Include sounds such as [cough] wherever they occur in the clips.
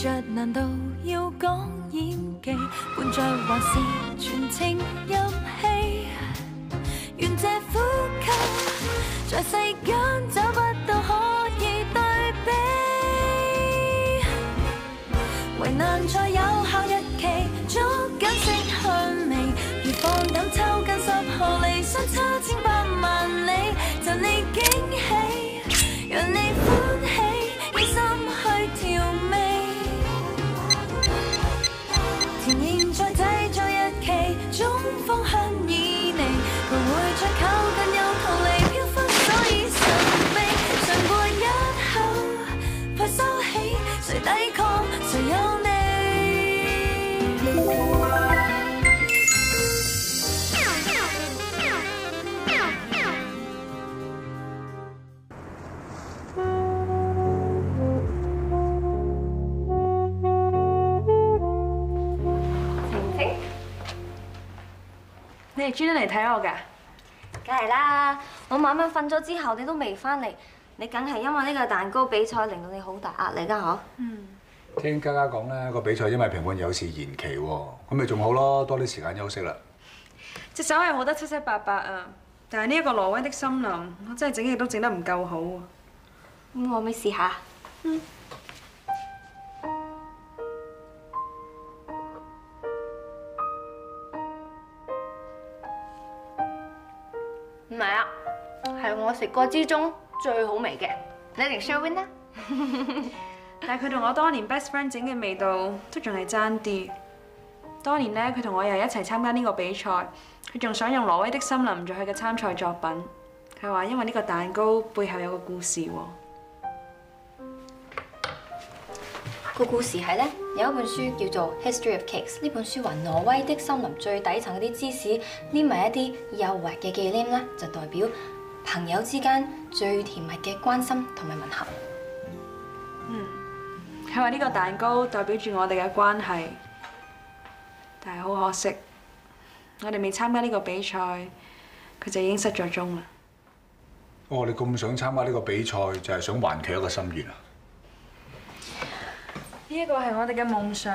着，难道要講演技？伴着還是全情入戲？願這呼吸在世間找不到可以對比。為難在有效日期，捉緊色香味，如放胆抽筋十毫厘，相差千百萬里，你。婷婷，你係專登嚟睇我㗎？梗係啦！我晚晚瞓咗之後，你都未翻嚟，你梗係因為呢個蛋糕比賽令到你好大壓力㗎嗬？嗯聽嘉嘉講咧，個比賽因為評判有事延期喎，咁咪仲好咯，多啲時間休息啦。隻手係好得七七八八啊，但係呢一個挪威的森林，我真係整嘢都整得唔夠好啊！咁我咪試下。唔我食過之中最好味嘅。你嚟 share win 啦！[laughs] 但係佢同我當年 best friend 整嘅味道都仲係爭啲。當年咧，佢同我又一齊參加呢個比賽，佢仲想用挪威的森林做佢嘅參賽作品。佢話因為呢個蛋糕背後有個故事喎。個故事係咧，有一本書叫做《History of Cakes》。呢本書話挪威的森林最底層嗰啲芝士黏埋一啲幼滑嘅忌廉咧，就代表朋友之間最甜蜜嘅關心同埋問候。佢話呢個蛋糕代表住我哋嘅關係，但係好可惜，我哋未參加呢個比賽，佢就已經失咗蹤啦。哦，你咁想參加呢個比賽，就係想還佢一個心願啊？呢一個係我哋嘅夢想，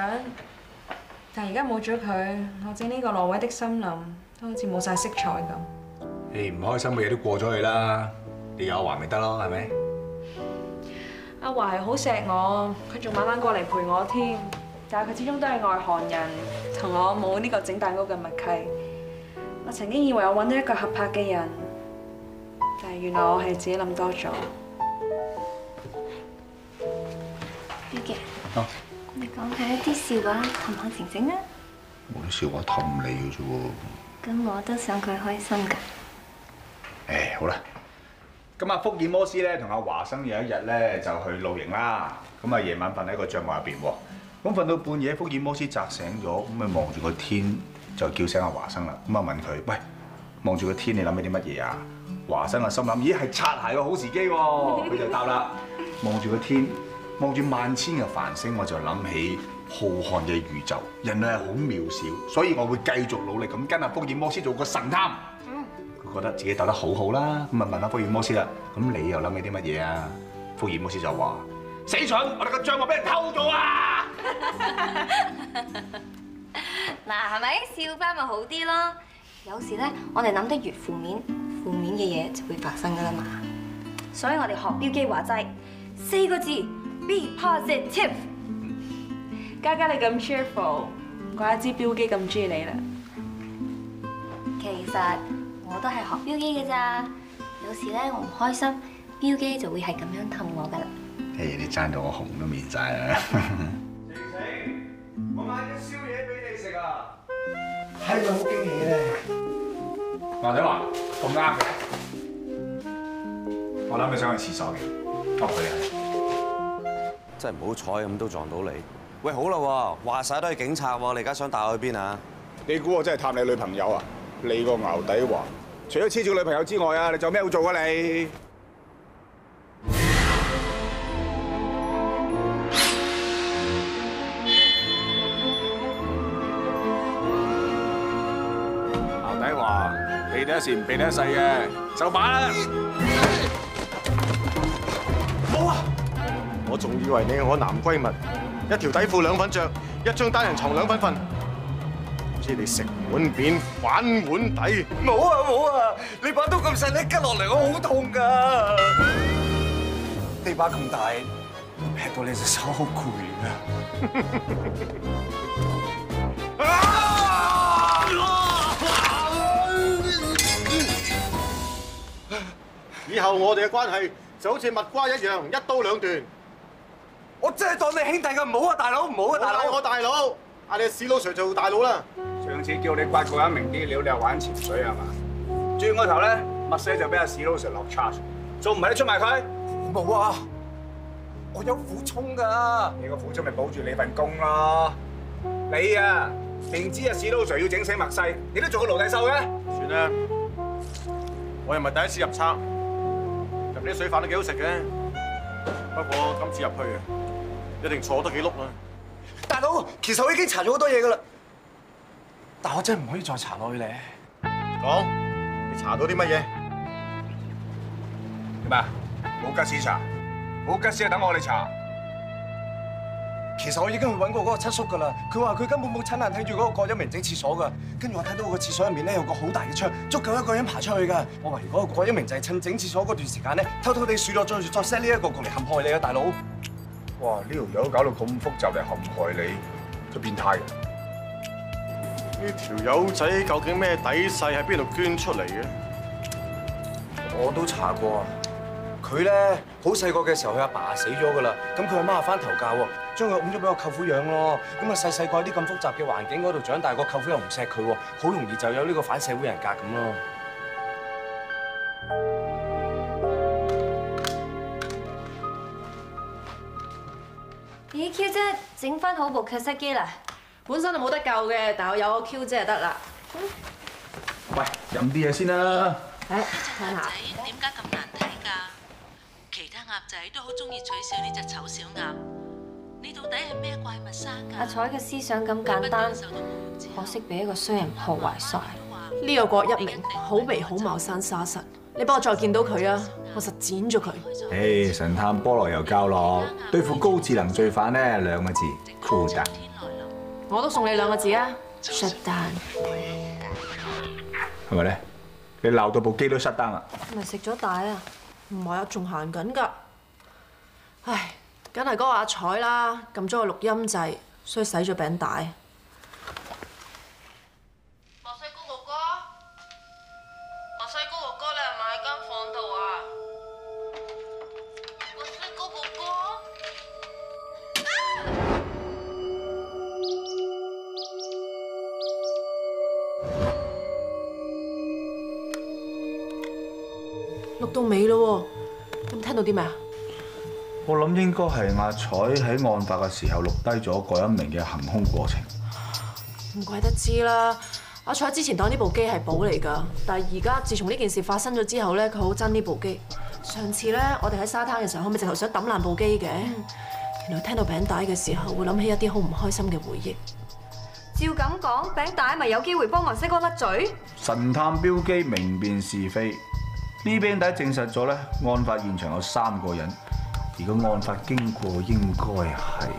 但係而家冇咗佢，我整呢個挪威的森林都好似冇晒色彩咁。誒唔開心嘅嘢都過咗去啦，你有阿华咪得咯，係咪？阿華係好錫我，佢仲晚晚過嚟陪我添。但係佢始終都係外行人，同我冇呢個整蛋糕嘅默契。我曾經以為我揾到一個合拍嘅人，但係原來我係自己諗多咗。表姐，啊你講下一啲笑話氹下晴晴啊！我啲笑話氹你嘅啫喎。咁我都想佢開心㗎。誒好啦，咁啊福爾摩斯咧同阿華生有一日咧就去露營啦，咁啊夜晚瞓喺個帳幕入邊喎，咁瞓到半夜，福爾摩斯擲醒咗，咁啊望住個天就叫醒阿華生啦，咁啊問佢：喂，望住個天你諗起啲乜嘢啊？華生啊心諗：咦係擦鞋個好時機喎，[laughs] 佢就答啦，望住個天，望住萬千嘅繁星，我就諗起浩瀚嘅宇宙，人類係好渺小，所以我會繼續努力咁跟阿福爾摩斯做個神探。佢覺得自己鬥得好好啦，咁啊問下福爾摩斯啦，咁你又諗起啲乜嘢啊？福爾摩斯就話：死蠢！我哋個帳幕俾人偷咗啊！[laughs] 嗱，係咪笑翻咪好啲咯？有時咧，我哋諗得越負面，負面嘅嘢就會發生噶啦嘛。所以我哋學標機話齋四個字：be positive。嘉嘉你咁 cheerful，唔怪得知標基咁中意你啦。其實我都係學標機嘅咋。有時咧我唔開心，標機就會係咁樣氹我噶啦。誒，你爭到我紅都面晒啦！晴晴，我買咗宵夜俾你食啊！係咪好驚喜咧？華仔华咁啱嘅，我諗佢想去廁所嘅，託佢啊！真係唔好彩咁都撞到你。喂，好啦喎，話晒都係警察喎，你而家想帶我去邊啊？你估我真係探你女朋友啊？你個牛底話，除咗黐住女朋友之外啊，你仲有咩好做啊你？牛底話，避得一時唔避得一世嘅，就把啦！冇啊！我仲以為你係我男閨蜜，一條底褲兩份着，一張單人床兩份瞓。唔知你食碗面反碗底。冇啊冇啊！你把刀咁細，你吉落嚟我好痛噶。你把咁大，劈到你隻手好攰啊以後我哋嘅關係就好似蜜瓜一樣，一刀兩斷。我真係當你兄弟㗎，唔好啊大佬，唔好啊大佬。我大佬，嗌你史老 Sir 做大佬啦。上次叫你刮過一明啲料，你又玩潛水係嘛？轉個頭咧，麥西就俾阿史老 Sir 落 charge，仲唔係你出埋佢？冇啊！我有苦衷㗎。你個苦衷咪保住你份工咯。你啊，明知阿史老 Sir 要整死麥西，你都做個奴隸獸嘅。算啦，我又唔係第一次入冊，入啲水飯都幾好食嘅。不過今次入去啊，一定坐得幾碌啦。大佬，其實我已經查咗好多嘢噶啦，但我真係唔可以再查落去咧。講，你查到啲乜嘢？點啊？冇吉士查，冇吉士啊！等我哋查。其實我已經去揾過嗰個七叔㗎啦，佢話佢根本冇親眼睇住嗰個郭一明整廁所㗎。跟住我睇到個廁所入面咧有個好大嘅窗，足夠一個人爬出去㗎。我懷疑嗰個郭一明就係趁整廁所嗰段時間咧，偷偷地數落再再 set 呢一個局嚟陷害你啊，大佬！哇！呢條友搞到咁複雜嚟陷害你，佢變態嘅。呢條友仔究竟咩底細喺邊度捐出嚟嘅？我都查過啊，佢咧好細個嘅時候，佢阿爸死咗噶啦，咁佢阿媽翻頭教喎，將佢擁咗俾我舅父養咯。咁啊細細個喺啲咁複雜嘅環境嗰度長大，個舅父又唔錫佢喎，好容易就有呢個反社會人格咁咯。咦，Q 姐整翻好部劇室機啦！本身就冇得救嘅，但我有個 Q 姐就得啦。喂，飲啲嘢先啦。誒，睇下。點解咁難睇㗎？其他鴨仔都好中意取笑呢只醜小鴨。你到底係咩怪物生㗎？阿彩嘅思想咁簡單，可惜俾一個衰人破壞晒。呢個郭一鳴好眉好貌生沙實，你幫我再見到佢啊！我實剪咗佢。誒，神探菠蘿油膠落，對付高智能罪犯呢兩個字，酷得。我都送你兩個字啊，shut down。係咪咧？你鬧到部機都失單啦！咪食咗大啊！唔係啊，仲行緊㗎。唉，梗係嗰個阿彩啦，撳咗個錄音掣，所以洗咗餅帶。錄到尾咯喎，有冇聽到啲咩啊？我諗應該係阿彩喺案發嘅時候錄低咗郭一名嘅行兇過程。唔怪得知啦，阿彩之前當呢部機係寶嚟㗎，但係而家自從呢件事發生咗之後咧，佢好憎呢部機。上次咧，我哋喺沙灘嘅時候，可唔可以直頭想抌爛部機嘅？原來聽到餅帶嘅時候，會諗起一啲好唔開心嘅回憶。照咁講，餅帶咪有機會幫墨西哥甩嘴？神探標機明辨是非，呢餅帶證實咗咧，案發現場有三個人，而個案發經過應該係。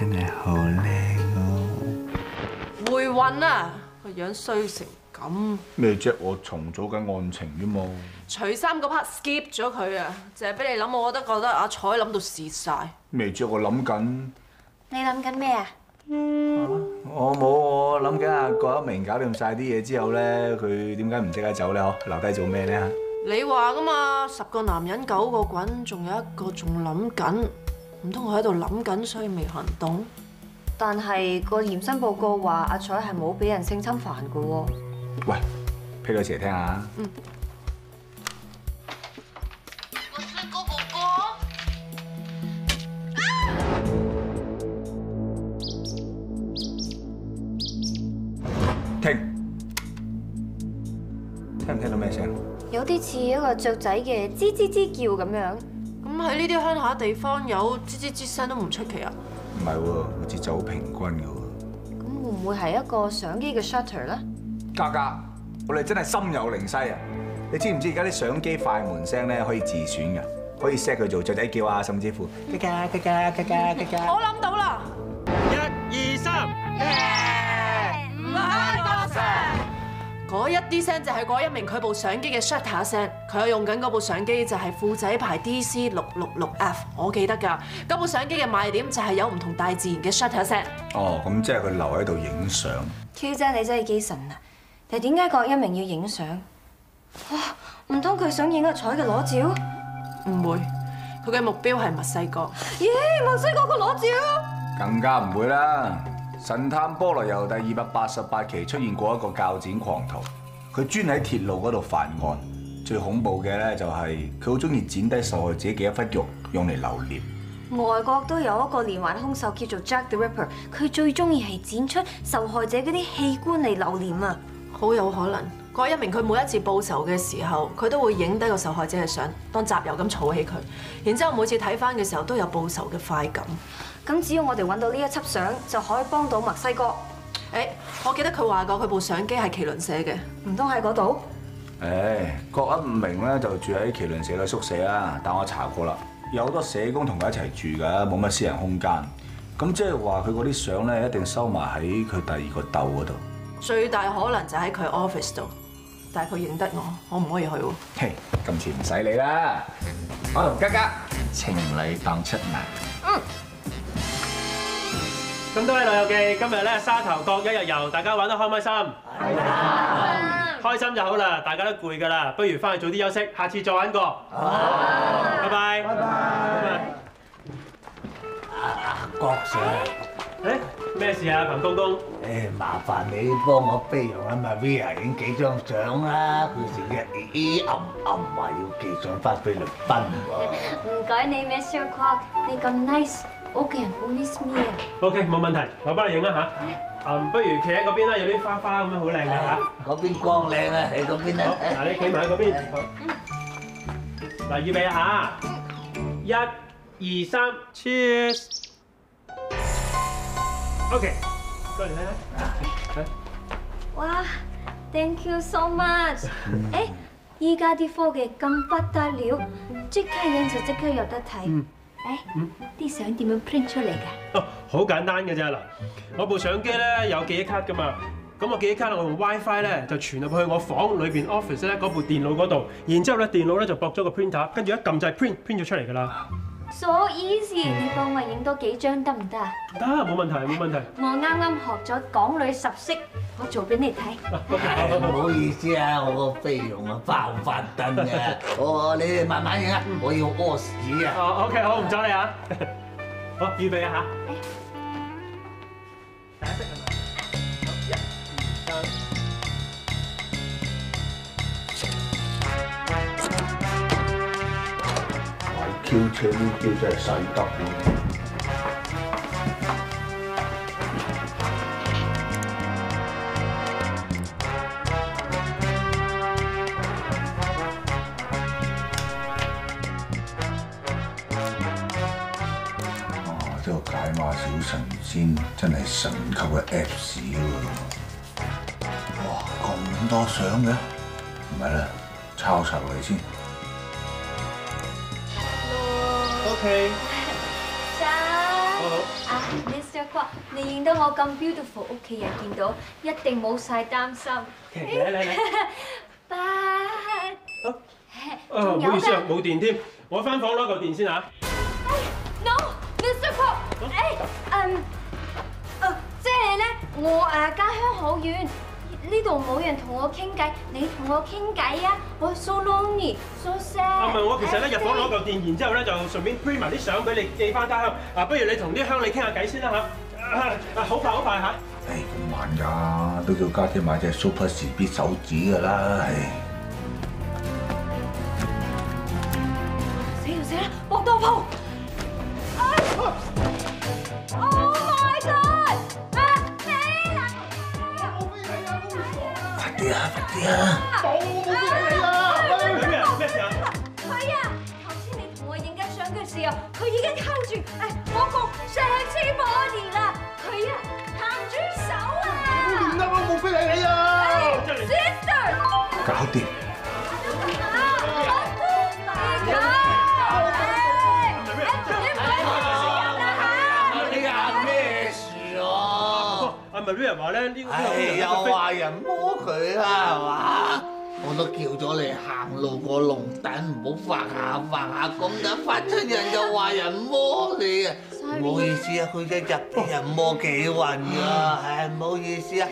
真係好靚哦！回魂啊，個樣衰成咁。咩啫？我重組緊案情啫嘛。除衫嗰 part skip 咗佢啊，淨係俾你諗，我都覺得阿彩諗到蝕晒。咩啫？我諗緊，你諗緊咩啊？我冇，我諗諗緊啊，郭一明搞掂晒啲嘢之後咧，佢點解唔即刻走咧？嗬，留低做咩咧？你話噶嘛，十個男人九個滾，仲有一個仲諗緊，唔通我喺度諗緊，所以未行動？但係個驗身報告話阿彩係冇俾人性侵犯嘅喎。喂，披到詞嚟聽下。我是哥哥哥。停！聽唔聽到咩聲？有啲似一個雀仔嘅吱吱吱叫咁樣。咁喺呢啲鄉下地方有吱吱吱聲都唔出奇啊！唔係喎，個節奏好平均嘅喎。咁會唔會係一個相機嘅 shutter 咧？嘉嘉，我哋真係心有靈犀啊！你知唔知而家啲相機快門聲咧可以自選嘅，可以 set 佢做雀仔叫啊，甚至乎嘎嘎嘎嘎嘎嘎嘎嘎。我諗到啦！一二三，唔該多謝。嗰一啲聲就係嗰一名佢部相機嘅 shutter 聲，佢用緊嗰部相機就係富仔牌 DC 六六六 F，我記得㗎。嗰部相機嘅賣點就係有唔同大自然嘅 shutter 聲。哦，咁即係佢留喺度影相。Q 姐你真係幾神啊！但係點解郭一鳴要影相？哇！唔通佢想影阿彩嘅裸照？唔會，佢嘅目標係墨西哥。咦！墨西哥個裸照？更加唔會啦！神探菠蘿油第二百八十八期出現過一個鉸剪狂徒，佢專喺鐵路嗰度犯案。最恐怖嘅咧就係佢好中意剪低受害者嘅一忽肉，用嚟留念。外國都有一個連環兇手叫做 Jack the Ripper，佢最中意係剪出受害者嗰啲器官嚟留念啊！好有可能，郭一明佢每一次報仇嘅時候，佢都會影低個受害者嘅相，當集郵咁儲起佢，然之後每次睇翻嘅時候都有報仇嘅快感。咁只要我哋揾到呢一輯相，就可以幫到墨西哥。誒，我記得佢話過佢部相機係麒麟社嘅，唔通喺嗰度？誒，郭一明咧就住喺麒麟社嘅宿舍啦，但我查過啦，有好多社工同佢一齊住㗎，冇乜私人空間。咁即係話佢嗰啲相咧一定收埋喺佢第二個竇嗰度。最大可能就喺佢 office 度，但係佢認得我，我唔可以去喎。嘿，今次唔使你啦，我同嘉嘉情侶當出埋。咁多位老友記，今日咧沙頭角一日遊，大家玩得開唔開心？係啊！開心就好啦，大家都攰㗎啦，不如翻去早啲休息，下次再玩過。好，拜拜。拜拜。郭 Sir，誒咩事啊，彭公公？誒麻煩你幫我飛揚阿 Maria 影幾張相啦，佢成日咦暗暗話要寄上翻菲律賓喎。唔該你，Mr. Kwok，你咁 nice，屋企人好 miss me 啊！OK，冇問題，我幫你影啦嚇。嗯，不如企喺嗰邊啦，有啲花花咁樣好靚嘅嚇。嗰邊光靚啊，喺嗰邊好，啊。嗱你企埋喺嗰邊。好。嗱，預備啊嚇，一、二、三，Cheers。OK，過嚟睇哇，thank you so much！誒，依家啲科技咁不得了，即刻影就即刻有得睇。嗯，啲相点样 print 出嚟噶？哦，好简单嘅啫嗱，我部相机咧有记忆卡噶嘛，咁我记忆卡我用 WiFi 咧就传入去我房里边 office 咧嗰部电脑嗰度，然之后咧电脑咧就駁咗个 printer，跟住一撳掣 print print 咗出嚟噶啦。So easy！你幫我影多幾張得唔得啊？得，冇問題，冇問題。我啱啱學咗港女十式，我做俾你睇。[laughs] 唔好意思啊，我個菲傭啊爆發燈嘅，我 [laughs] 你哋慢慢影啊，我要屙屎啊。哦，OK，好，唔阻你啊。[laughs] 好，預備啊嚇。圍 Q 車呢叫真係使得喎。哦，呢個解碼小神仙真係神級嘅 Apps 喎！哇，咁多相嘅，唔係啦，抄實嚟先。OK。咋？好好。啊，Mr. Kwok，你影到我咁 beautiful，屋企人見到一定冇晒擔心。嚟嚟嚟。拜。[laughs] 啊，唔仲有好意思啊，冇電添，我翻房攞嚿電先嚇。No，Mr. Kwok，誒，嗯，誒，即係咧，我誒家鄉好遠，呢度冇人同我傾偈，你同我傾偈啊！我 so lonely，so sad。啊唔係，我其實咧入房攞嚿電，然之後咧就順便 print 埋啲相俾你寄翻家鄉。啊，不如你同啲鄉里傾下偈先啦嚇。啊啊，好快好快嚇！唉，咁慢㗎，都叫家姐買隻 Super 時必手指㗎啦，唉。啊？阿 Maria 話咧，呢個唉，又話人摸佢啦，係嘛？我都叫咗你行路個龍躉，唔好發下發下咁等發出人就話人摸你啊！唔好意思啊，佢一日俾人摸幾暈㗎，唉，唔好意思啊。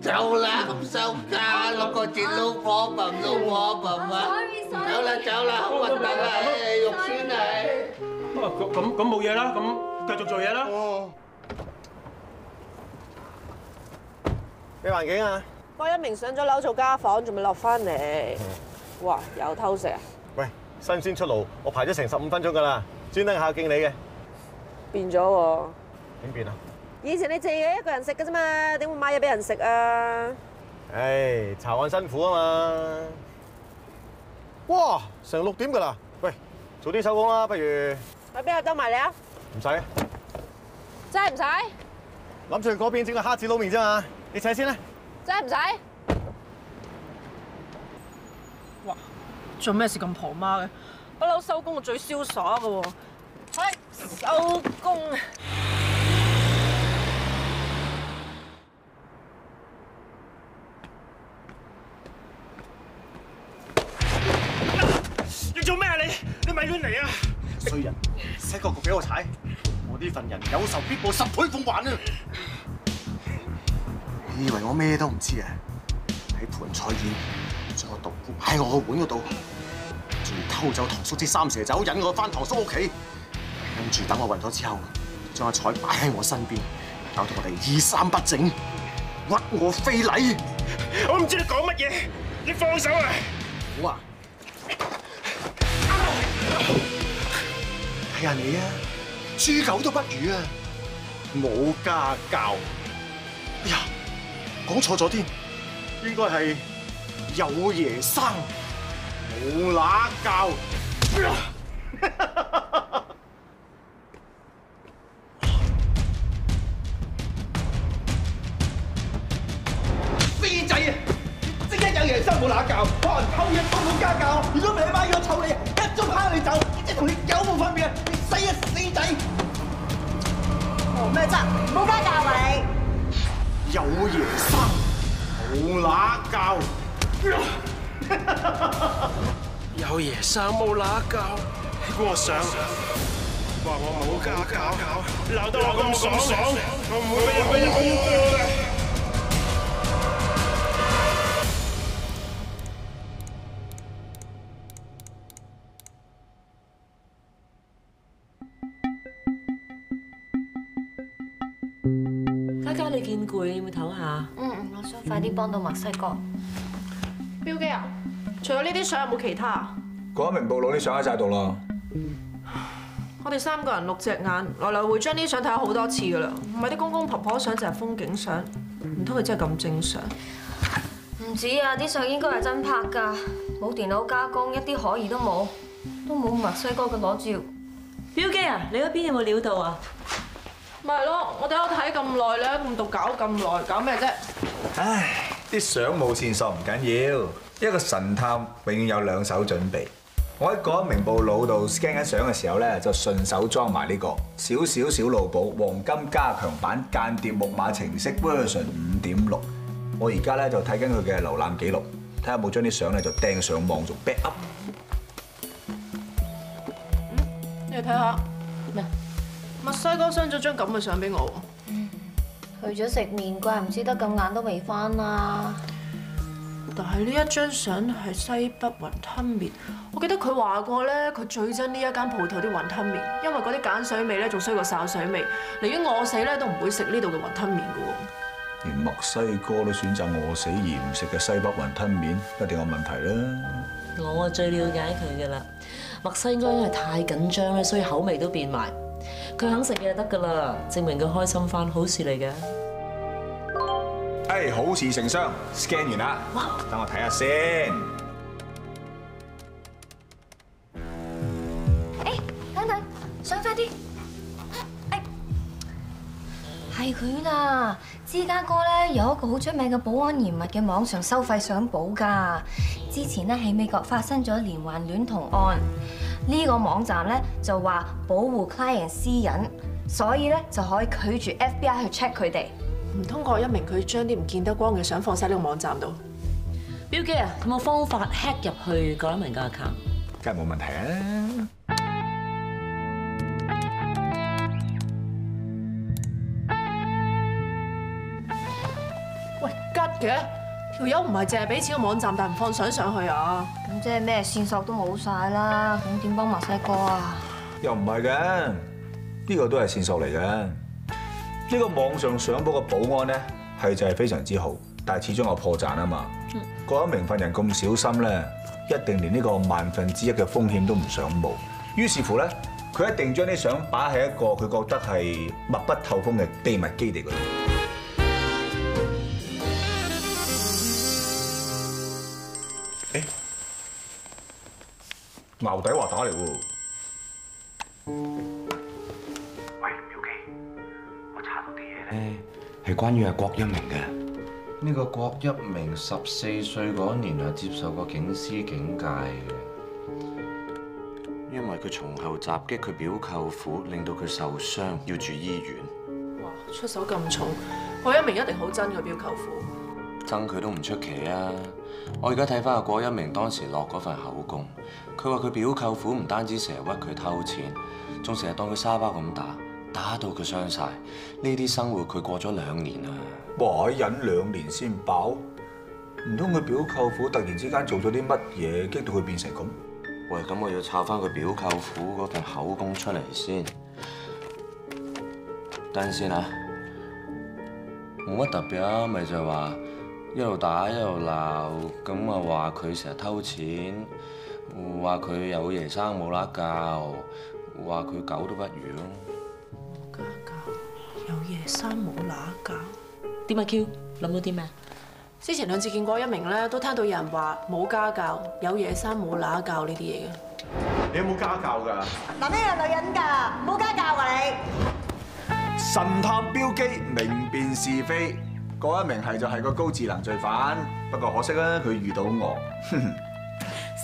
走啦，咁收家六個字老婆笨老婆笨啊！走啦走啦，好核突啊！唉，肉酸啊！啊咁咁咁冇嘢啦，咁繼續做嘢啦。咩環境啊？郭一明上咗樓做家訪，仲未落翻嚟。哇！又偷食啊！喂，新鮮出爐，我排咗成十五分鐘㗎啦，專登孝敬你嘅。變咗喎！點變啊？以前你自己一個人食嘅啫嘛，點會買嘢俾人食啊？唉，查案辛苦啊嘛。哇，成六點㗎啦！喂，早啲收工啦，不如去邊度兜埋你啊？唔使真係唔使，諗住去嗰邊整個蝦子撈麵啫嘛。你睇先啦。真係唔使。哇！做咩事咁婆媽嘅？不嬲收工我最瀟灑嘅喎。係收工啊！你做咩啊你？你咪亂嚟啊！衰人，set 個局俾我踩，我呢份人有仇必報，十倍奉還啊！你以為我咩都唔知啊？喺盤菜宴將我毒菇喺我個碗嗰度，仲偷走唐叔支三蛇酒，引我翻唐叔屋企，跟住等我暈咗之後，將阿彩擺喺我身邊，搞到我哋衣衫不整，屈我非禮。我唔知你講乜嘢，你放手啊！好啊！睇下你啊，豬狗都不如啊，冇家教。哎呀，講錯咗添，應該係有爺生，冇乸教。[laughs] 飛仔啊！即刻有爺生冇乸教，可能偷嘢都冇家教。如果唔係你媽要我湊你，一足蝦你走，即係同你狗冇分別啊！你死啊死仔！冇咩啫？冇家教啊你！有爺生，冇乸教。有爺生冇乸教，你想。話我冇家教，鬧得我咁爽，我唔会俾人俾人嘅。嘉嘉你見攰，要唔要唞下？嗯，我想快啲幫到墨西哥。標記啊！除咗呢啲相有冇其他啊？嗰一名暴佬啲相喺晒度啦。我哋三個人六隻眼，來來回將啲相睇咗好多次噶啦，唔係啲公公婆婆相就係風景相，唔通佢真係咁正常？唔止啊，啲相應該係真拍㗎，冇電腦加工，一啲可疑都冇，都冇墨西哥嘅裸照。標記啊，你嗰邊有冇料到啊？咪係咯，我哋喺度睇咁耐咧，咁度搞咁耐，搞咩啫？唉，啲相冇線索唔緊要，一個神探永遠有兩手準備。我喺嗰一名部腦度 scan 緊相嘅時候咧，就順手裝埋呢個少少小腦寶黃金加強版間諜木馬程式 version 五點六。我而家咧就睇緊佢嘅瀏覽記錄，睇下有冇將啲相咧就掟上網做 backup。嗯你睇下咩？墨西哥 send 咗張咁嘅相俾我喎。去咗食麵，怪唔知得咁晏都未翻啦。但係呢一張相係西北雲吞麵，我記得佢話過咧，佢最憎呢一間鋪頭啲雲吞麵，因為嗰啲鹼水味咧仲衰過潲水味，寧願餓死咧都唔會食呢度嘅雲吞麵噶喎。連墨西哥都選擇餓死而唔食嘅西北雲吞麵，一定有問題啦。我啊最了解佢噶啦，墨西哥因為太緊張咧，所以口味都變埋。佢肯食嘢就得噶啦，證明佢開心翻，好事嚟嘅。誒，好事成雙，scan 完啦，等我睇下先。誒，等等，想快啲！誒，係佢啦，芝加哥咧有一個好出名嘅保安嚴密嘅網上收費相簿㗎。之前咧喺美國發生咗連環戀童案，呢個網站咧就話保護 client 私隱，所以咧就可以拒絕 FBI 去 check 佢哋。唔通郭一名佢將啲唔見得光嘅相放晒呢個網站度？標記啊，有冇方法 hack 入去郭一鳴嘅 account？梗係冇問題啊！喂，吉嘅條友唔係淨係俾錢個網站，但係唔放相上去啊？咁即係咩線索都冇晒啦，咁點幫墨西哥啊？又唔係嘅，呢個都係線索嚟嘅。呢個網上相簿嘅保安咧係就係非常之好，但係始終有破綻啊嘛。嗰一名份人咁小心咧，一定連呢個萬分之一嘅風險都唔想冒。於是乎咧，佢一定將啲相擺喺一個佢覺得係密不透風嘅秘密基地嗰度。牛底話打嚟喎。喂，表記，我查到啲嘢咧係關於阿郭一鳴嘅。呢個郭一鳴十四歲嗰年係接受過警司警戒嘅，因為佢從後襲擊佢表舅父，令到佢受傷，要住醫院。哇，出手咁重，郭一鳴一定好憎佢表舅父。憎佢都唔出奇啊！我而家睇翻阿郭一鳴當時落嗰份口供，佢話佢表舅父唔單止成日屈佢偷錢，仲成日當佢沙包咁打。打到佢傷晒，呢啲生活佢過咗兩年啊！哇！忍兩年先爆，唔通佢表舅父突然之間做咗啲乜嘢，激到佢變成咁？喂，咁我要抄翻佢表舅父嗰份口供出嚟先。等陣先啊，冇乜特別啊，咪就係話一路打一路鬧，咁啊話佢成日偷錢，話佢有爺生冇乸教，話佢狗都不如咯。家教有爺生冇乸教，點啊 Q？諗到啲咩？之前兩次見過一名咧，都聽到有人話冇家教，有爺生冇乸教呢啲嘢嘅。你有冇家教㗎？嗱，咩係女人㗎？冇家教啊你！神探標機明辨是非，嗰一名係就係個高智能罪犯，不過可惜啦，佢遇到我。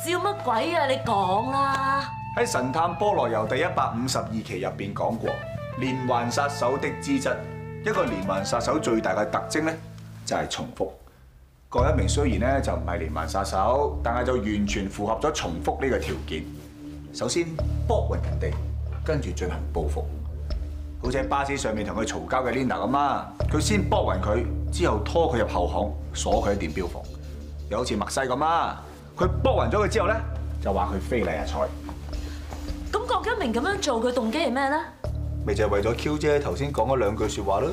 笑乜鬼啊？你講啦！喺《神探菠蘿油》第一百五十二期入邊講過。連環殺手的資質，一個連環殺手最大嘅特徵咧就係重複。郭一鳴雖然咧就唔係連環殺手，但係就完全符合咗重複呢個條件。首先搏暈人哋，跟住進行報復。好似喺巴士上面同佢嘈交嘅 Linda 咁啊，佢先搏暈佢，之後拖佢入後巷鎖佢喺電錶房。又好似麥西咁啊，佢搏暈咗佢之後咧，就話佢非禮阿財。咁郭一明咁樣做，佢動機係咩咧？咪就係為咗 Q 姐，頭先講嗰兩句説話咯。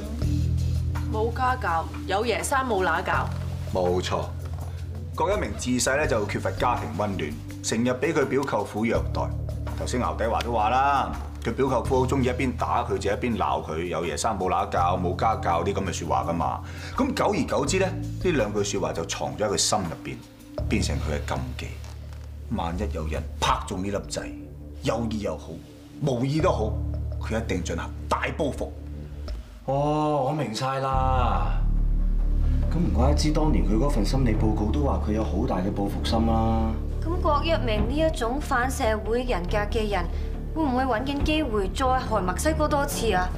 冇家教，有爺生冇乸教。冇錯，郭一明自細咧就缺乏家庭温暖，成日俾佢表舅父虐待。頭先牛底華都話啦，佢表舅父好中意一邊打佢，就一邊鬧佢，有爺生冇乸教，冇家教啲咁嘅説話噶嘛。咁久而久之咧，呢兩句説話就藏咗喺佢心入邊，變成佢嘅禁忌。萬一有人拍中呢粒掣，有意又好，無意都好。佢一定進行大報復。哦，我明晒啦。咁唔怪得知當年佢嗰份心理報告都話佢有好大嘅報復心啦。咁郭一明呢一種反社會人格嘅人，會唔會揾緊機會再害墨西哥多次啊？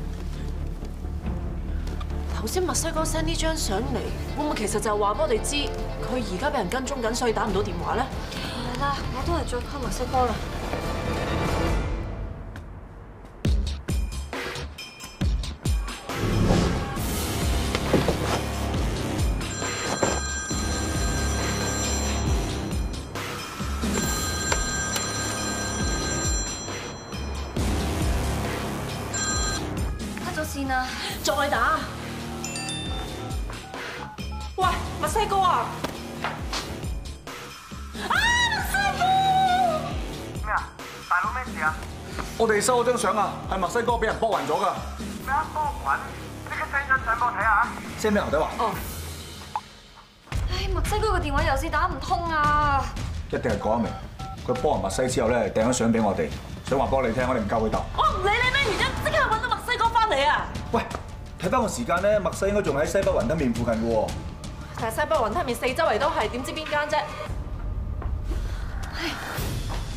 頭先墨西哥 send 呢張相嚟，會唔會其實就話俾我哋知佢而家俾人跟蹤緊，所以打唔到電話咧？係啦，我都係再 call 墨西哥啦。收咗張相啊，係墨西哥俾人波暈咗㗎。咩啊？波滾！即刻 send 張相俾我睇下。send 俾牛仔話，哦。唉，墨西哥個電話有時打唔通啊！一定係講一明，佢波完墨西之後咧，掟咗相俾我哋，想話幫你聽，我哋唔夠佢答。我唔理你咩原因，即刻揾到墨西哥翻嚟啊！喂，睇翻個時間咧，墨西應該仲喺西北雲吞面附近嘅喎。但係西北雲吞面四周圍都係，點知邊間啫？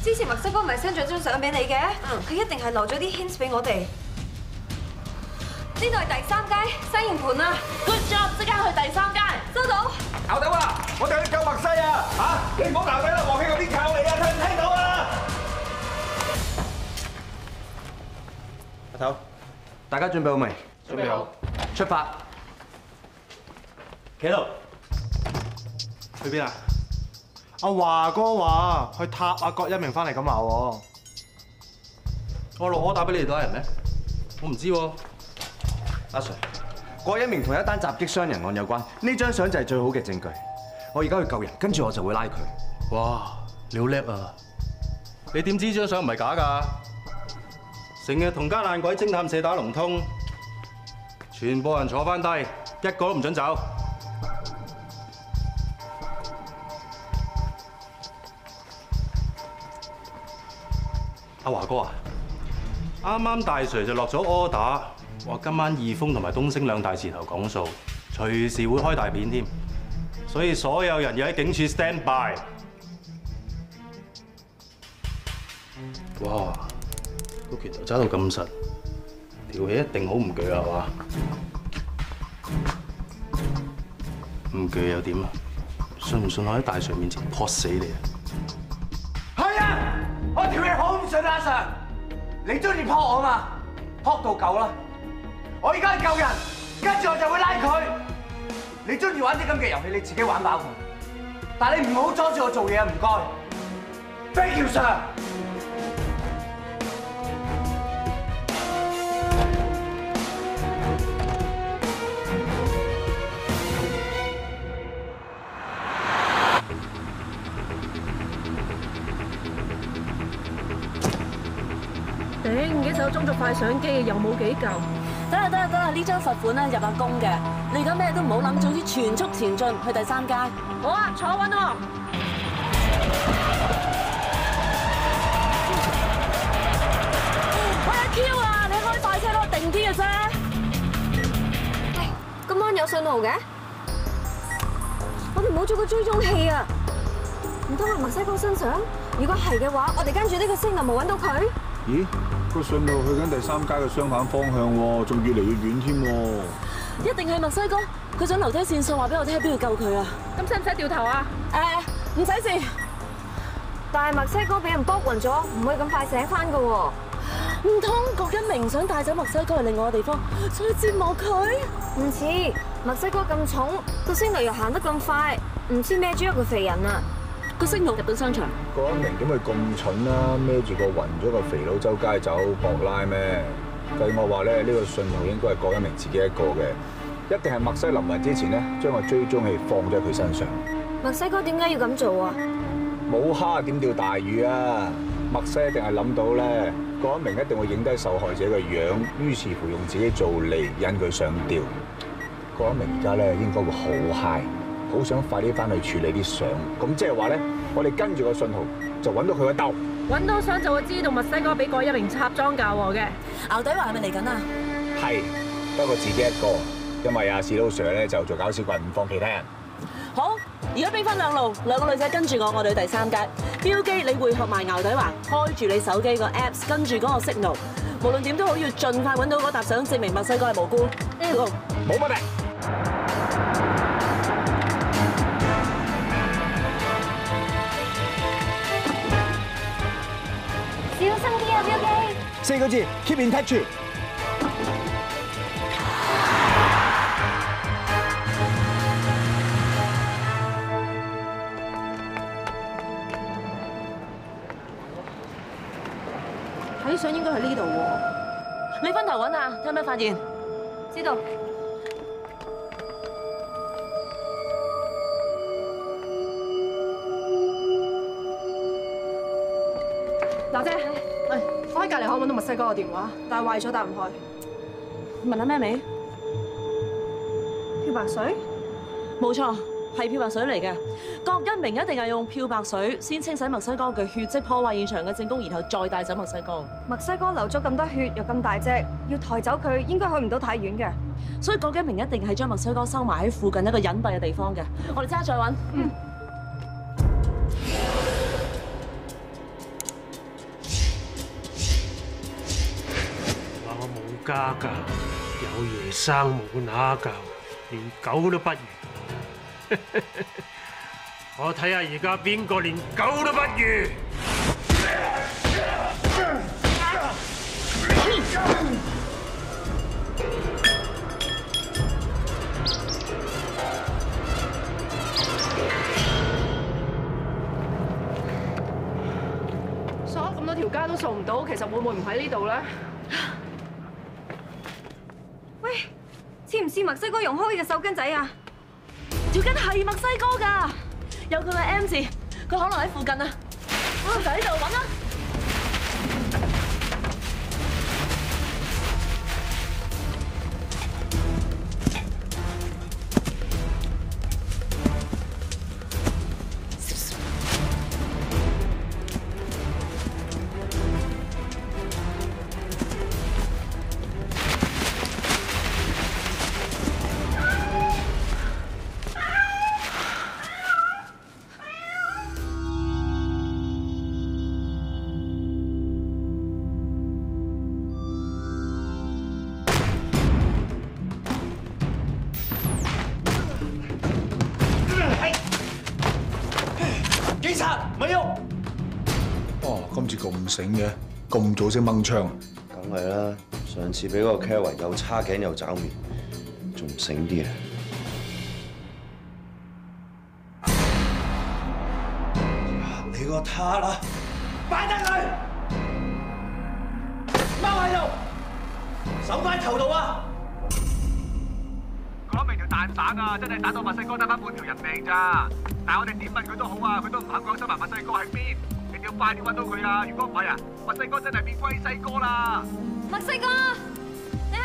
之前墨西哥咪 send 咗張相俾你嘅，佢一定係留咗啲 hints 俾我哋。呢度係第三街西營盤啊！Good job，即刻去第三街，收到。牛仔話：我哋去救墨西啊！嚇，你唔好鬧底啦，黃氣嗰邊靠你啊！聽唔聽到啊？阿頭，大家準備好未？準備好。出發。企度。去邊啊？阿華哥話去塔阿郭一鳴翻嚟咁話喎。我落 order 俾你哋多人咩？我唔知喎。阿 Sir，郭一鳴同一單襲擊傷人案有關，呢張相就係最好嘅證據。我而家去救人，跟住我就會拉佢。哇！你好叻啊！你點知張相唔係假㗎？成日同家爛鬼偵探社打龍通，全部人坐翻低，一個都唔准走。阿華哥啊，啱啱大 Sir 就落咗 order，話今晚義豐同埋東升兩大字頭講數，隨時會開大片添，所以所有人要喺警署 stand by。哇！個拳頭揸到咁實，條氣一定好唔鋸啊嘛？唔鋸又點啊？信唔信我喺大 Sir 面前撲死你啊？阿 Sir，你中意扑我嘛？扑到够啦！我而家去救人，跟住我就会拉佢。你中意玩啲咁嘅游戏，你自己玩饱佢。但系你唔好阻住我做嘢啊！唔该。Thank you, 手中咗塊相機又冇幾嚿。得啦得啦得啦，呢張罰款咧入阿公嘅。你而家咩都唔好諗，總之全速前進去第三街。好啊，坐穩喎。喂阿 Q 啊，你開快車咯，定啲嘅啫。今晚有信號嘅，我哋冇咗個追蹤器啊！唔通係墨西哥身上？如果係嘅話，我哋跟住呢個聲就冇揾到佢。咦？個信號去緊第三街嘅相反方向喎，仲越嚟越遠添喎。一定係墨西哥，佢想留低線索話俾我聽，邊度救佢啊？咁使唔使掉頭啊？誒，唔使事。但係墨西哥俾人卜暈咗，唔會咁快醒翻噶喎。唔通郭一明想帶走墨西哥去另外嘅地方，所以折磨佢？唔似墨西哥咁重，個星球又行得咁快，唔知孭住一個肥人啊！個星號入到商場，郭一明點會咁蠢啦？孭住個暈咗個肥佬周街走博拉咩？計我話咧，呢個信號應該係郭一明自己一個嘅，一定係墨西臨暈之前咧，將個追蹤器放咗喺佢身上。墨西哥點解要咁做啊？冇蝦點釣大魚啊！墨西一定係諗到咧，郭一明一定會影低受害者嘅樣，於是乎用自己做嚟引佢上吊。郭一明而家咧應該會好嗨，好想快啲翻去處理啲相。咁即係話咧，我哋跟住個信號就揾到佢個竇。揾到相就會知道墨西哥俾過一名插裝教我嘅。牛仔話係咪嚟緊啊？係，不過自己一個，因為阿史老 Sir 咧就做搞笑棍，唔放其他人。好，而家兵分兩路，兩個女仔跟住我，我哋去第三街。標記你會合埋牛仔華，開住你手機個 Apps，跟住嗰個 signal。無論點都好，要盡快揾到嗰沓相，證明墨西哥係無辜。嗯，冇問題。小心啲啊，標記！四個字，keep in touch。睇相應該喺呢度喎。你分頭揾啊，有咩發現？知道。到墨西哥嘅電話，但係壞咗打唔開。問下咩名？漂白水？冇錯，係漂白水嚟嘅。郭一明一定係用漂白水先清洗墨西哥嘅血跡，破壞現場嘅證供，然後再帶走墨西哥。墨西哥流咗咁多血，又咁大隻，要抬走佢應該去唔到太遠嘅。所以郭一明一定係將墨西哥收埋喺附近一個隱蔽嘅地方嘅。我哋即刻再揾。嗯。家教，有爺生冇乸教，連狗都不如。[laughs] 我睇下而家邊個連狗都不如。所咁多條街都掃唔到，其實會唔會唔喺呢度咧？喂，是墨西哥用开嘅手巾仔啊？条巾系墨西哥噶，有佢嘅 M 字，佢可能喺附近啊！我就喺度揾啊。咁早先掹槍。梗係啦，上次俾嗰個 Kevin 又叉頸又爪面，仲唔醒啲啊？你個他啦，擺低佢，踎喺度，手擺頭度啊！講明條蛋散啊，真係打到墨西哥得翻半條人命咋。但係我哋點問佢都好啊，佢都唔肯講出埋墨西哥喺邊。要快啲揾到佢啊！如果唔系啊，墨西哥真系变龟西哥啦！墨西哥，你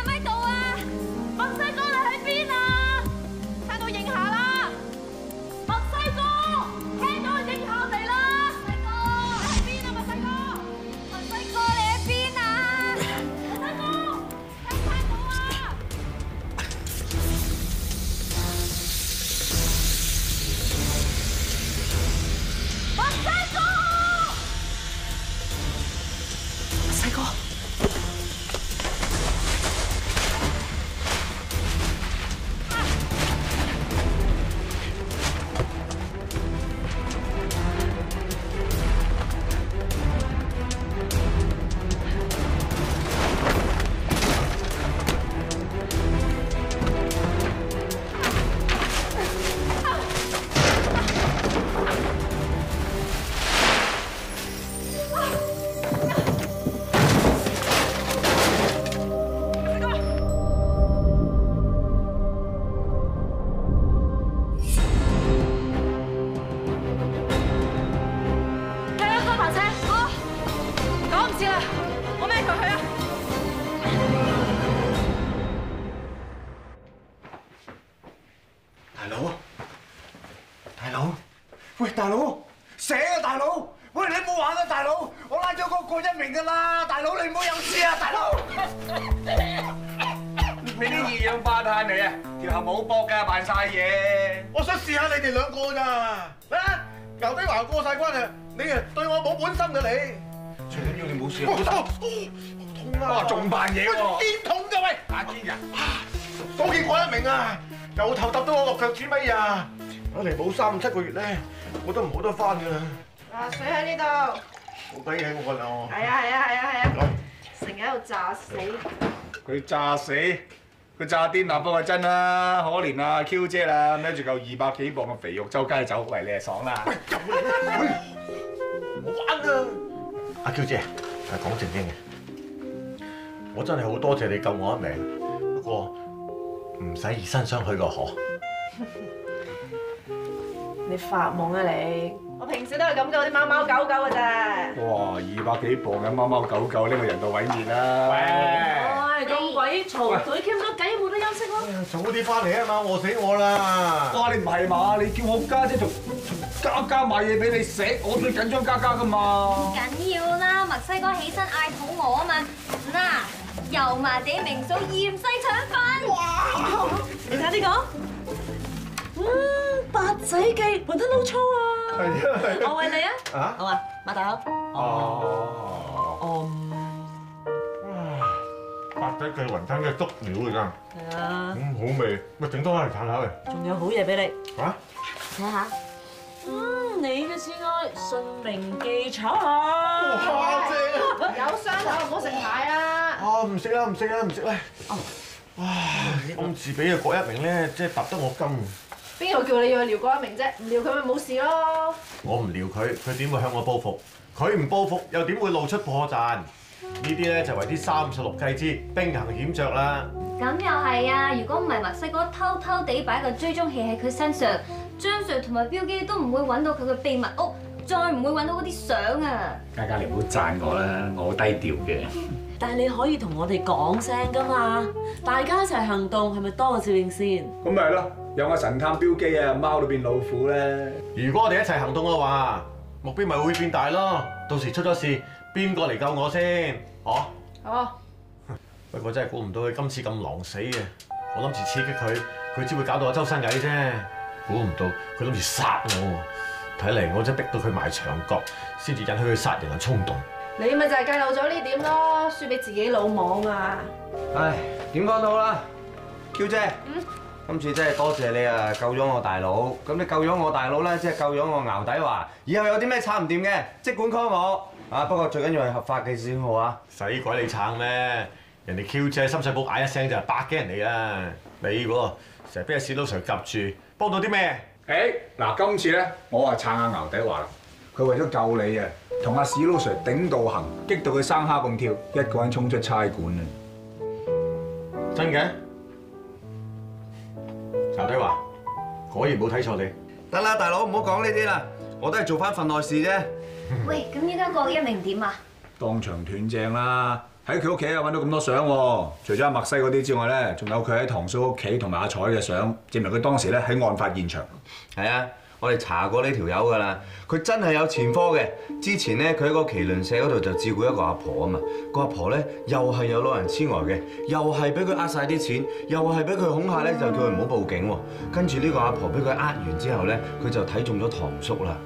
翻㗎啦。嗱，水喺呢度。好低喺我啦！係啊係啊係啊係啊！成日喺度炸死。佢炸死，佢炸癲啊！不過真啦，可憐啊 Q 姐啦，孭住嚿二百幾磅嘅肥肉周街走，喂你係爽啦！唔好玩啊！阿 Q 姐，係講正經嘅，我真係好多謝你救我一命。不過唔使以身相許咯，嗬。[laughs] 你發夢啊你！我平時都係咁嘅，啲貓貓狗狗嘅啫。哇！二百幾磅嘅貓貓狗狗呢個人道毀滅啦！喂，咁鬼嘈，同你傾咗偈冇得休息咯。早啲翻嚟啊嘛，餓死我啦！哇！你唔係嘛？你叫我家姐同同嘉嘉買嘢俾你食，我最緊張加加噶嘛。唔緊要啦，墨西哥起身嗌肚餓啊嘛！嗱，油麻地名宿芫茜腸粉。哇！你睇呢個，嗯，八仔記雲吞撈粗啊！係 [laughs] 啊我餵你啊！啊好啊，擘大口。哦。哦八仔記雲吞嘅足料嚟㗎，係啊，咁好味，咪整多嚟嘆下喂。仲有好嘢俾你。啊？睇下。嗯，你嘅摯愛信名記廠。哇正啊有傷口唔好食蟹啊！啊唔食啦唔食啦唔食啦！哇！咁自比嘅郭一鳴咧，即係揼得我金。邊個叫你要去撩郭一明啫？唔撩佢咪冇事咯。我唔撩佢，佢點會向我報復？佢唔報復，又點會露出破綻？呢啲咧就為啲三十六計之兵行險着啦。咁又係啊！如果唔係墨西哥偷偷地擺個追蹤器喺佢身上，張 Sir 同埋標基都唔會揾到佢嘅秘密屋，再唔會揾到嗰啲相啊！嘉嘉你唔好讚我啦，我好低調嘅。但係你可以同我哋講聲噶嘛，大家一齊行動係咪多個照應先？咁咪係咯，有我神探標機啊，貓都變老虎咧。如果我哋一齊行動嘅話，目標咪會變大咯。到時出咗事，邊個嚟救我先？哦、哦，[laughs] 不過真係估唔到佢今次咁狼死嘅。我諗住刺激佢，佢只會搞到我周身蟻啫。估唔到佢諗住殺我。睇嚟我真係逼到佢埋牆角，先至引起佢殺人嘅衝動。你咪就係計漏咗呢點咯，輸俾自己老莽啊！唉，點講都好啦，Q 姐，今次真係多謝你啊，救咗我大佬。咁你救咗我大佬咧，即係救咗我牛底華。以後有啲咩撐唔掂嘅，即管 call 我。啊，不過最緊要係合法嘅先好啊。使鬼你撐咩？人哋 Q 姐心水埗嗌一聲就係百幾人嚟啦。你喎成日俾阿史老 Sir 夾住，幫到啲咩？誒嗱，今次咧我話撐下牛底華啦，佢為咗救你啊，同阿史老 Sir 頂道行，激到佢生蝦咁跳，一個人衝出差館啊！真嘅？牛底華果然冇睇錯你。得啦，大佬唔好講呢啲啦，我都係做翻份內事啫。[laughs] 喂，咁依家郭一鳴點啊？當場斷正啦！喺佢屋企啊揾到咁多相喎，除咗阿麥西嗰啲之外咧，仲有佢喺堂叔屋企同埋阿彩嘅相，證明佢當時咧喺案發現場。係啊，我哋查過呢條友㗎啦，佢真係有前科嘅。之前咧，佢喺個麒麟社嗰度就照顧一個阿婆啊嘛，個阿婆咧又係有老人痴呆嘅，又係俾佢呃晒啲錢，又係俾佢恐嚇咧，就叫佢唔好報警喎。跟住呢個阿婆俾佢呃完之後咧，佢就睇中咗堂叔啦。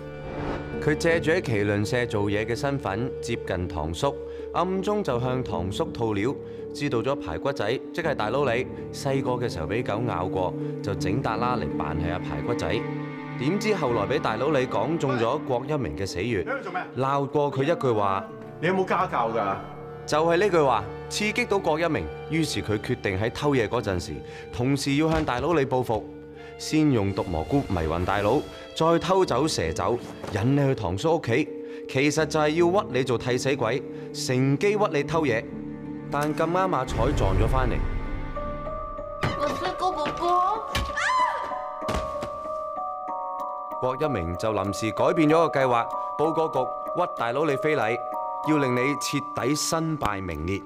佢借住喺麒麟社做嘢嘅身份接近堂叔，暗中就向堂叔套料，知道咗排骨仔即係大佬你細個嘅時候俾狗咬過，就整笪啦嚟扮係阿排骨仔。點知後來俾大佬你講中咗郭一鳴嘅死穴，鬧過佢一句話：你有冇家教㗎？就係呢句話刺激到郭一鳴，於是佢決定喺偷嘢嗰陣時，同時要向大佬你報復。先用毒蘑菇迷暈大佬，再偷走蛇酒，引你去堂叔屋企。其實就係要屈你做替死鬼，乘機屈你偷嘢。但咁啱阿彩撞咗翻嚟，墨西哥哥哥，郭一鳴就臨時改變咗個計劃，報個局屈大佬你非禮，要令你徹底身敗名裂。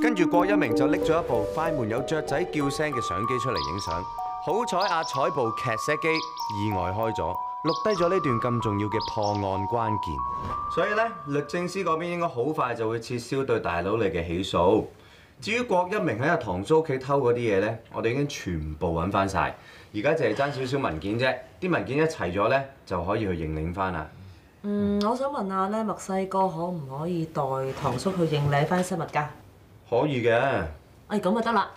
跟住郭一鳴就拎咗一部快門有雀仔叫聲嘅相機出嚟影相，好彩阿彩部劇 set 機意外開咗，錄低咗呢段咁重要嘅破案關鍵。所以咧，律政司嗰邊應該好快就會撤銷對大佬你嘅起訴。至於郭一明喺阿堂叔屋企偷嗰啲嘢咧，我哋已經全部揾翻晒，而家淨係爭少少文件啫，啲文件一齊咗咧就可以去認領翻啦。嗯，我想問下咧，墨西哥可唔可以代堂叔去認領翻失物㗎？可以嘅。哎，咁就得啦。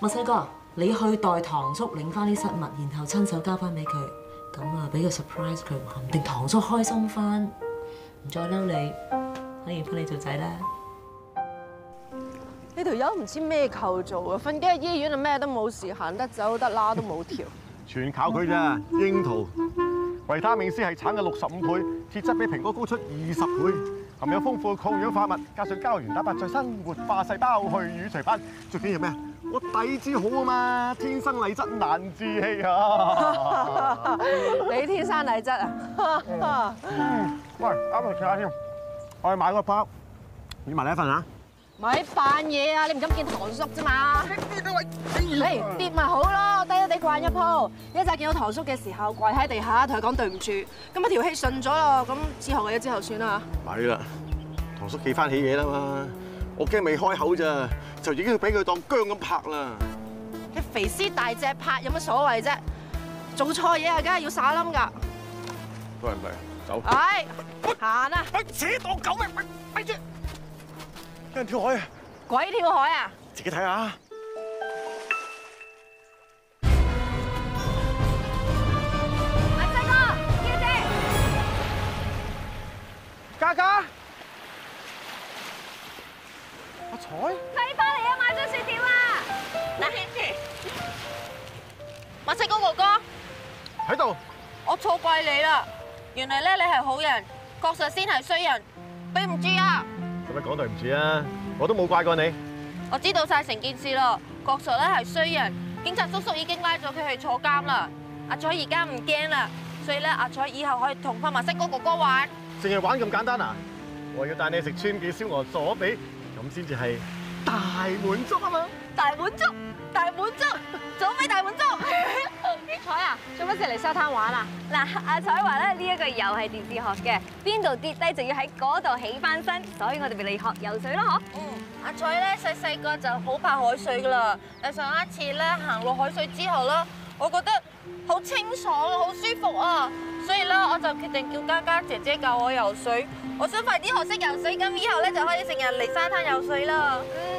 墨西哥，你去代堂叔領翻啲失物，然後親手交翻俾佢，咁啊俾個 surprise 佢，話唔定堂叔開心翻，唔再嬲你，可以幫你做仔啦。呢條友唔知咩構造啊！瞓幾日醫院啊，咩都冇事，行得走得啦都冇條。全靠佢咋，[laughs] 櫻桃維他命 C 係橙嘅六十五倍，鐵質比蘋果高出二十倍，含有豐富嘅抗氧化物，加上膠原蛋白再生活化細胞，去乳除斑。最緊要咩啊？我底子好啊嘛，天生麗質難自棄啊！[laughs] 你天生麗質啊！喂，啱嚟試下添，我去買個包，你埋你一份啊！咪扮嘢啊！你唔敢見堂叔啫嘛？嚟跌咪好咯，低低地慣一鋪。一陣見到堂叔嘅時候，跪喺地下同佢講對唔住，咁啊條氣順咗咯，咁之後嘅嘢之後算啦。咪啦，堂叔企翻起嘢啦嘛，我驚未開口咋，就已經要俾佢當姜咁拍啦。你肥屍大隻拍有乜所謂啫？做錯嘢啊，梗係要耍冧㗎。都係唔係？走。唉，行啊！扯當狗命，咪住！有人跳海啊！鬼跳海啊！自己睇下。墨西哥，叫姐，嘉嘉，阿彩，睇翻嚟啊！買咗雪條啊！嗱，墨西哥哥哥，喺度。我錯怪你啦！原來咧你係好人，確實先係衰人，對唔住啊！做乜講對唔住啊？我都冇怪過你。我知道晒成件事咯，郭 Sir 咧係衰人，警察叔叔已經拉咗佢去坐監啦。阿彩而家唔驚啦，所以咧阿彩以後可以同翻墨西哥哥哥玩。淨係玩咁簡單啊！我要帶你食川記燒鵝佐比，咁先至係大滿足啊嘛！大滿足，大滿足，[laughs] 左比大滿足。做乜事嚟沙灘玩啊？嗱，阿彩華咧呢一個又係電視學嘅，邊度跌低就要喺嗰度起翻身，所以我哋咪嚟學游水咯，嗬。嗯，阿彩咧細細個就好怕海水噶啦，誒上一次咧行落海水之後咧，我覺得好清爽啊，好舒服啊，所以咧我就決定叫嘉嘉姐姐教我游水，我想快啲學識游水，咁以後咧就可以成日嚟沙灘游水啦。嗯。